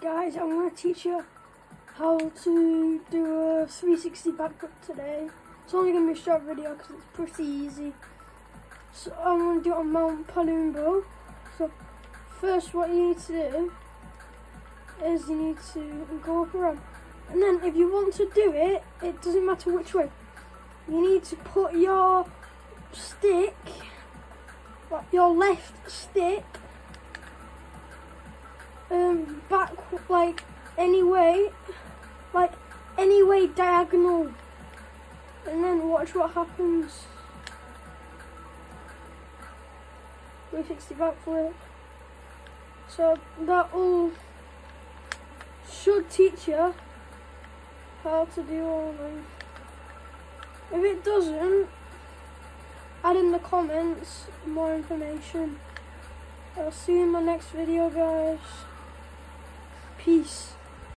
Guys, I'm going to teach you how to do a 360 backflip today. It's only going to be a short video because it's pretty easy. So I'm going to do it on Mount Palumbo. So first what you need to do is you need to go up around. And then if you want to do it, it doesn't matter which way. You need to put your stick, your left stick, back like any way, like any way diagonal. And then watch what happens. 360 backflip. So that all should teach you how to do all of them. If it doesn't, add in the comments more information. I'll see you in my next video guys. fiz.